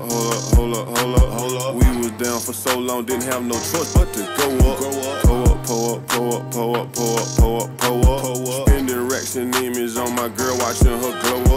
hold up, hold up, hold up, hold up, hold up. We was down for so long, didn't have no choice but to go up. Go up, pull up, pull up, pull up, pull up, pull up, pull up, pull up. Pull up. Spending racks and image on my girl, watching her glow up.